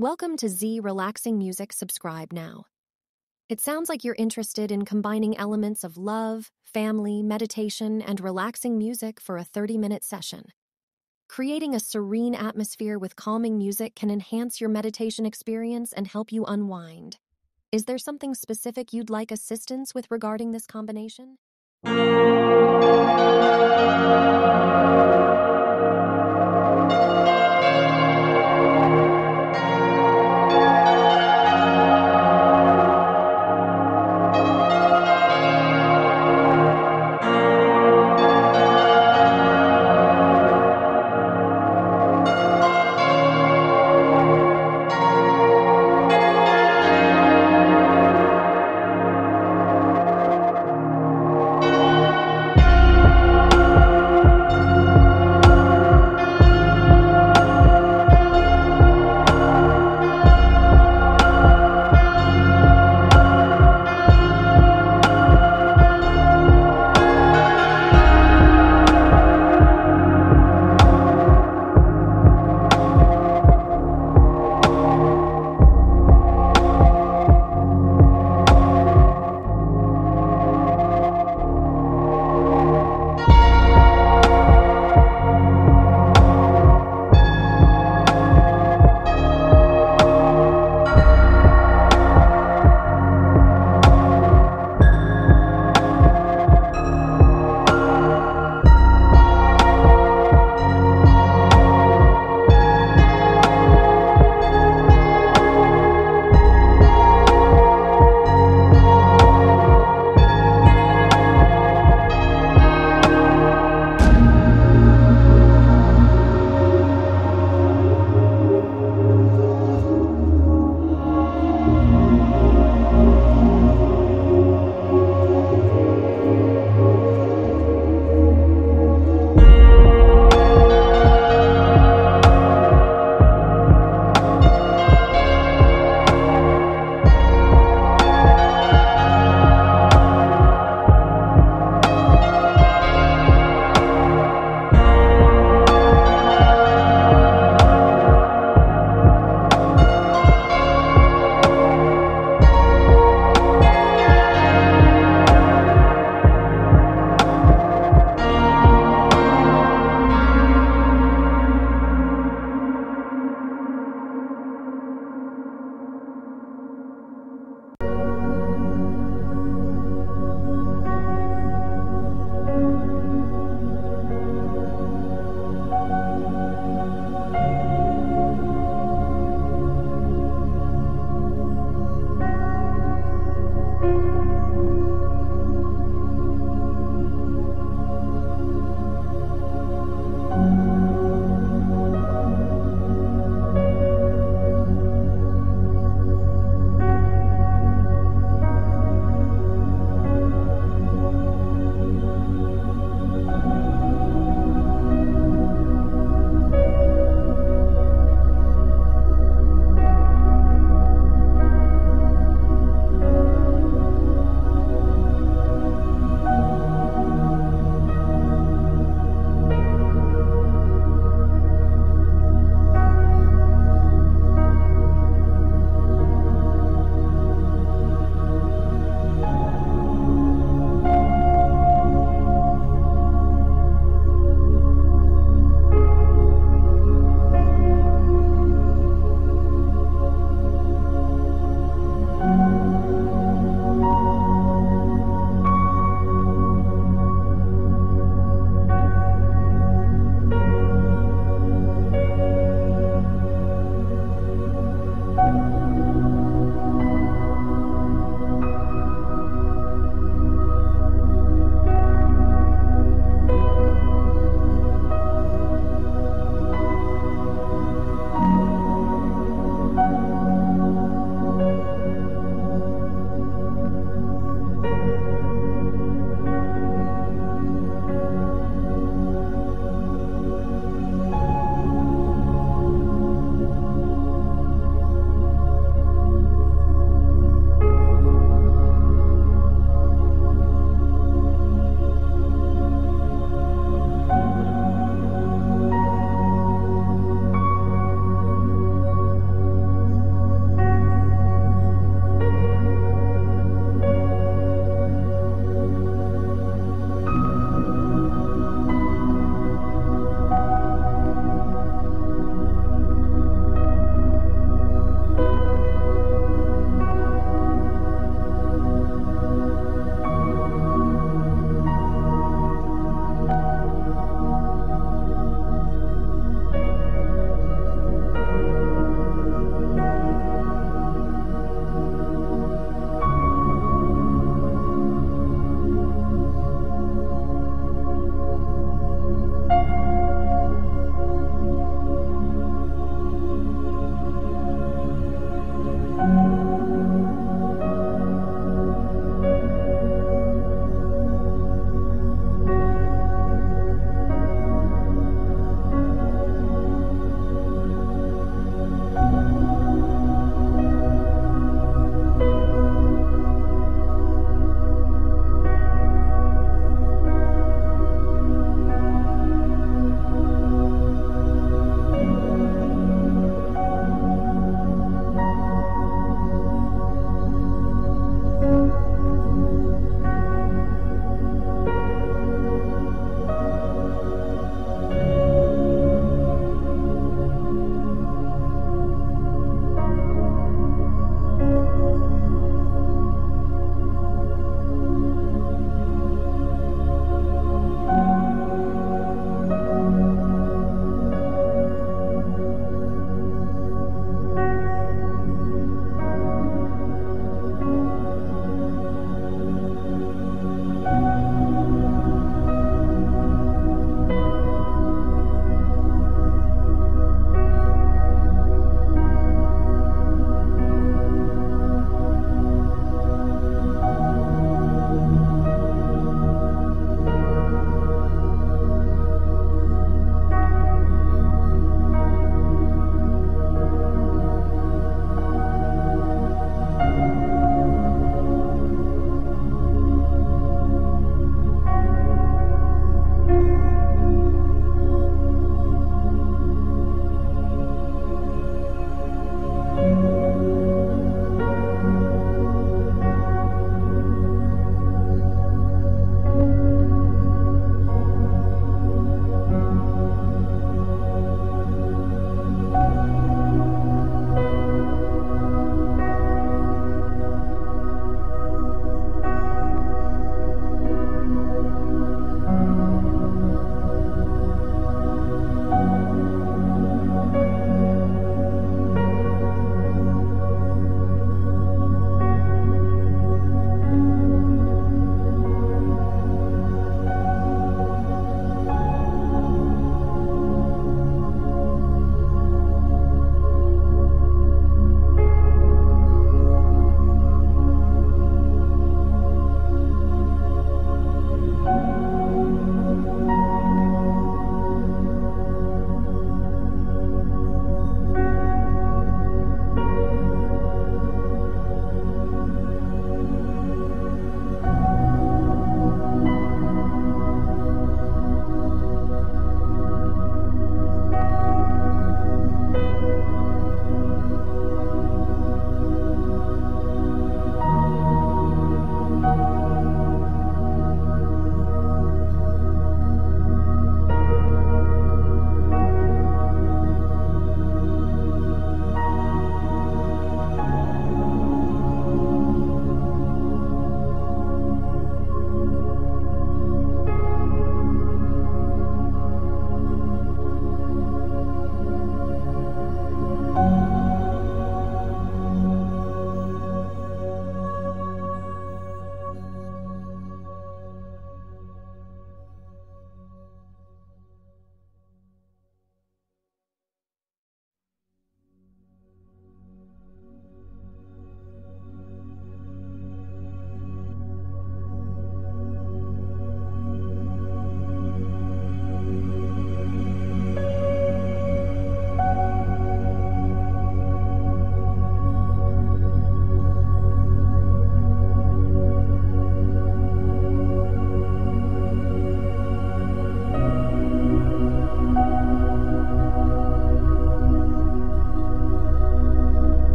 Welcome to Zee Relaxing Music Subscribe Now. It sounds like you're interested in combining elements of love, family, meditation, and relaxing music for a 30 minute session. Creating a serene atmosphere with calming music can enhance your meditation experience and help you unwind. Is there something specific you'd like assistance with regarding this combination?